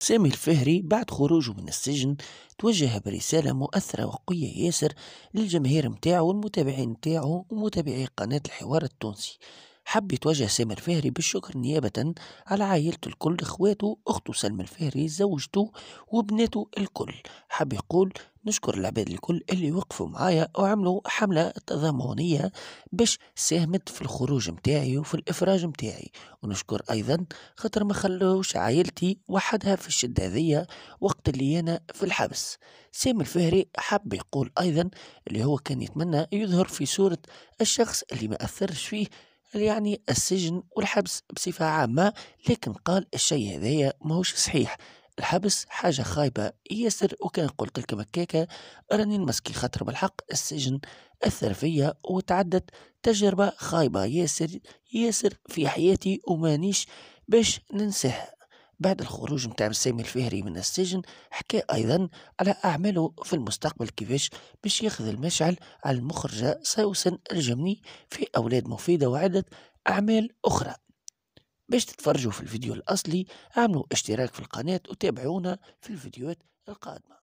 سامي الفهري بعد خروجه من السجن توجه برسالة مؤثرة وقوية ياسر للجماهير متاعه والمتابعين متاعه ومتابعي قناة الحوار التونسي. حب يتوجه سامي الفهري بالشكر نيابة على عائلته الكل إخواته أخته سلمى الفهري زوجته وبناته الكل. حب يقول نشكر العباد الكل اللي وقفوا معايا وعملوا حملة تضامنية باش ساهمت في الخروج متاعي وفي الإفراج متاعي. ونشكر أيضا خاطر ما خلوش عائلتي وحدها في الشدة هذية وقت اللي أنا في الحبس. سامي الفهري حب يقول أيضا اللي هو كان يتمنى يظهر في صورة الشخص اللي ما أثرش فيه يعني السجن والحبس بصفة عامة لكن قال الشيء هذايا ماهوش صحيح. الحبس حاجة خايبة ياسر وكان قلت لكم هكاكا راني نمسكي خاطر بالحق السجن أثر فيا وتعدت تجربة خايبة ياسر ياسر في حياتي ومانيش باش ننساها بعد الخروج متاع سامي الفهري من السجن حكى أيضا على أعماله في المستقبل كيفاش باش ياخذ المشعل على المخرجة سوسن الجمني في أولاد مفيدة وعدة أعمال أخرى. باش تتفرجوا في الفيديو الأصلي اعملوا اشتراك في القناة وتابعونا في الفيديوهات القادمة.